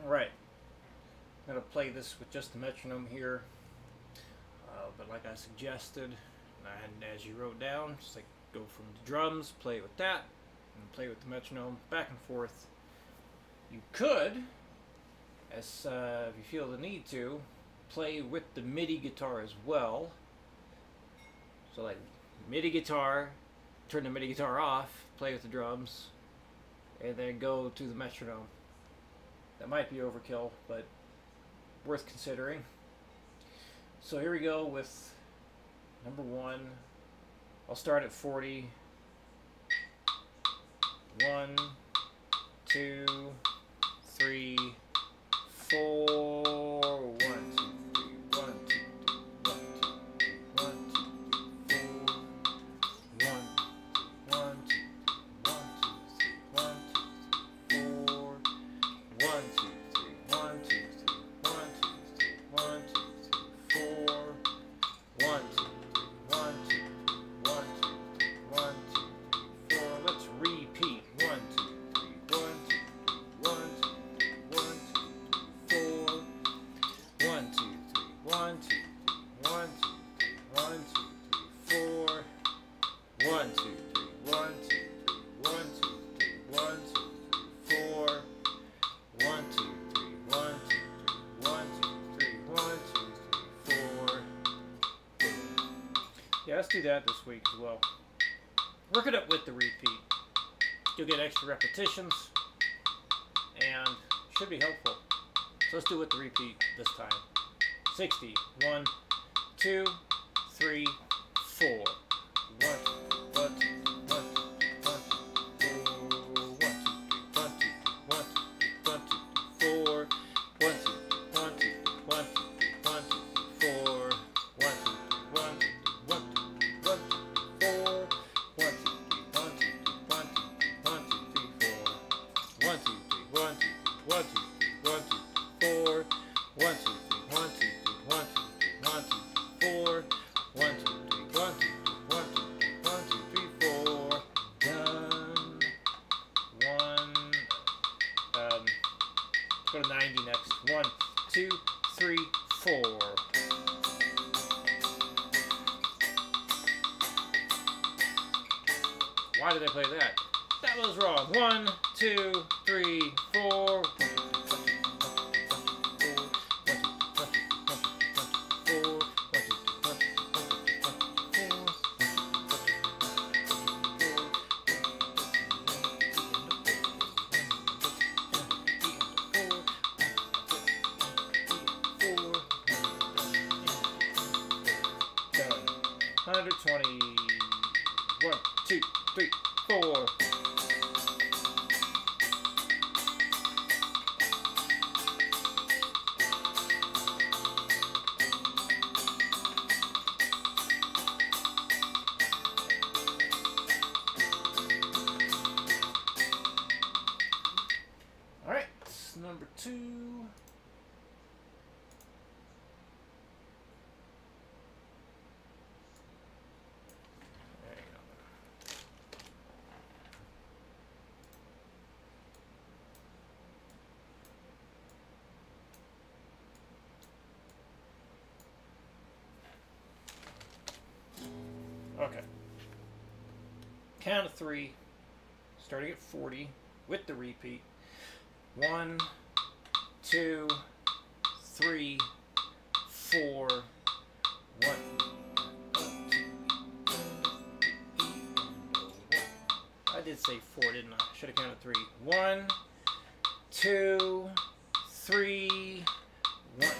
Alright. I'm going to play this with just the metronome here. Uh, but like I suggested, and as you wrote down, just like go from the drums, play with that, and play with the metronome, back and forth. You could, as uh, if you feel the need to, play with the MIDI guitar as well. So like MIDI guitar, turn the MIDI guitar off, play with the drums, and then go to the metronome. That might be overkill, but worth considering. So here we go with number one. I'll start at 40. One, two, three, four. One, two, three. Four. One, two, three. One, two, three. One, two, three. One, two, three. Four. One, two, three. One, two, three. One, two, three. One, two, three. Yeah, let's do that this week as well. Work it up with the repeat. You'll get extra repetitions and should be helpful. So let's do it with the repeat this time. 60. One, two, three, that? Was wrong. One, two, three, four. Done. 120. One, two, three, four. Number two. Okay. Count of three, starting at 40 with the repeat. One, two, three, four, one. I did say four, didn't I? Should have counted three. One, two, three, one,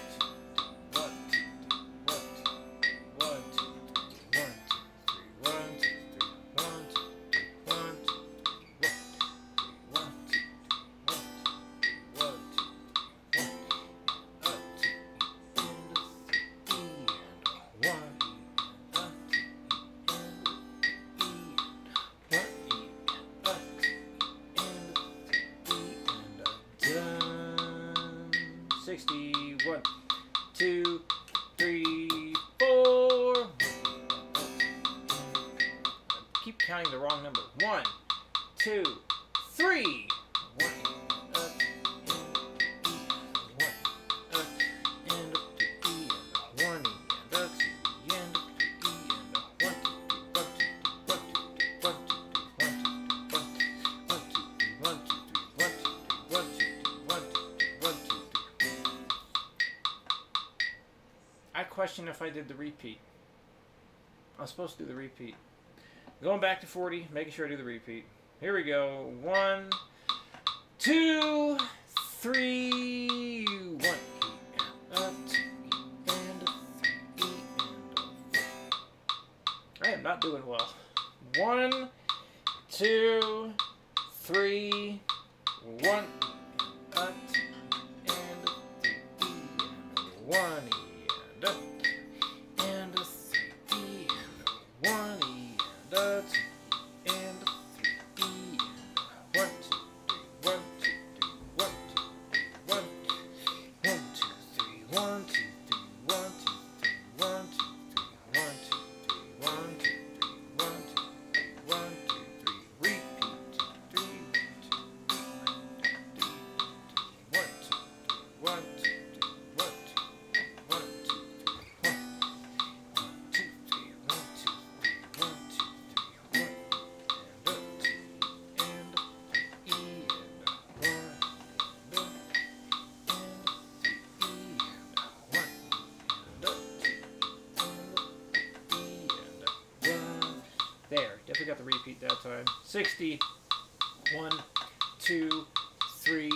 counting the wrong number. One, two, three. One, I question if I did the repeat. I was supposed to do the repeat. Going back to 40, making sure I do the repeat. Here we go. One, two, three, one. A, two, and a three, and am not doing well. One, two, three, one, a, two, and a three, and a one, and a side. 60. 3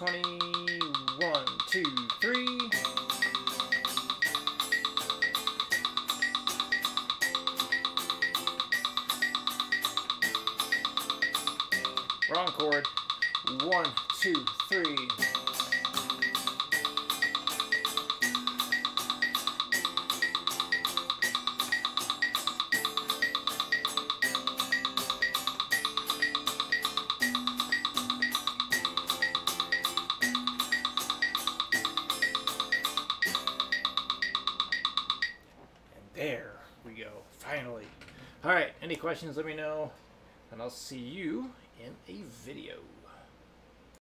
Twenty, one, two, three. Wrong chord. One, two, three. Any questions? Let me know, and I'll see you in a video.